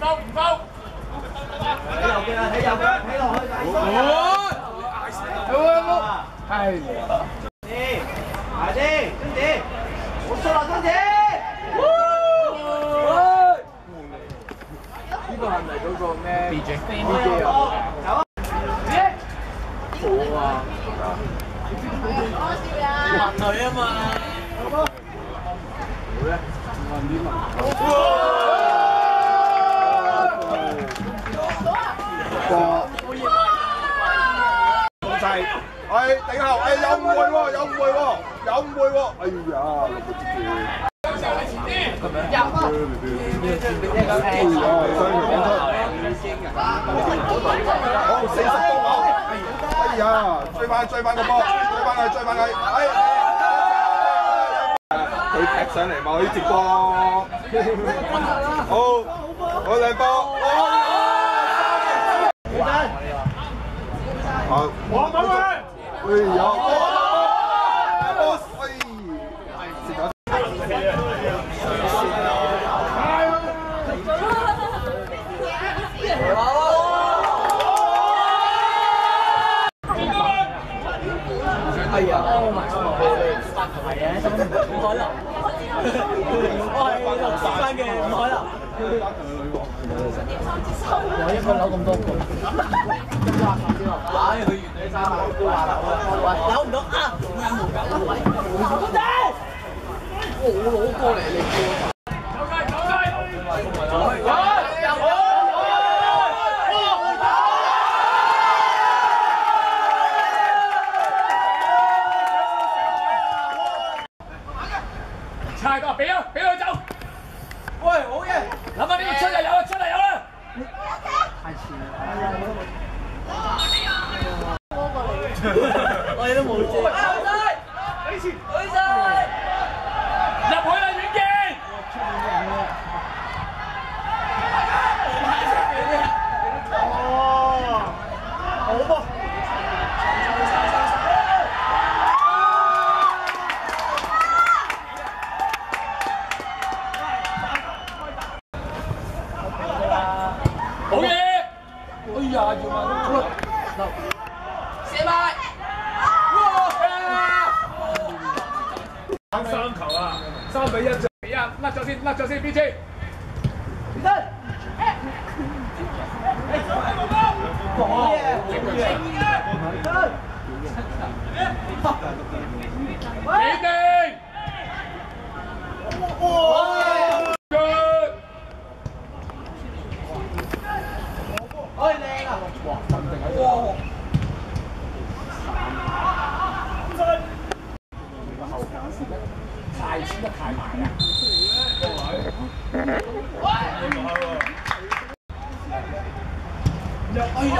收唔收，喺右邊啊，喺右邊，落去睇。哦，阿爹，阿爹，爹，我衰啦，爹。哇！有冇人嗰個咩？B J 啊？有啊。冇。女啊嘛。啲。就係，哎頂後，哎有誤會喎，有誤會喎，有誤會喎，哎呀，好四十公後，哎呀，追翻追翻個波，追翻佢追翻佢，哎，佢踢上嚟嘛，佢接波，好，好靚波，啊，我等佢，哎呀，波，哎，接咗。係啊，係嘅，五海流，我係六十分嘅五海流。我一個樓咁多個，唉，佢原來三百都話樓啊，扭唔到啊！公仔，我攞過嚟你過。差個俾啊，俾佢走。喂，好嘢！諗下呢個出就有啦，出就有啦。我哋都冇借。俾錢，入去啦，遠鏡。好嘢！哎呀，要問射埋。三球啊！三比一就比一，甩咗先，甩咗先，邊支？好嘢，好嘢。幾定？Good！哎，靚啊！哇，咁定喺度。太黐得太埋啦！哎呀！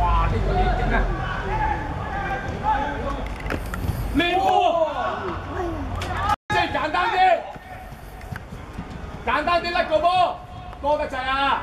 哇！呢個已經啊！練波，即係簡單啲，簡單啲甩個波，多得滯啊！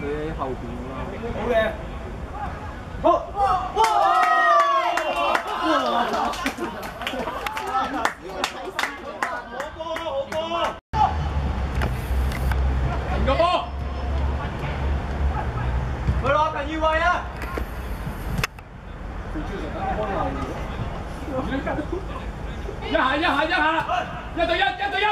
你後邊啦。停個波！佢攞近要位啊！一下一下一下，一對一，一對一，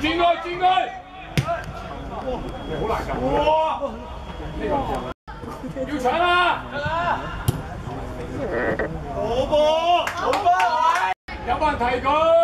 轉佢轉佢，好難入。哇！要搶啊！好波，好。波，有冇人提佢？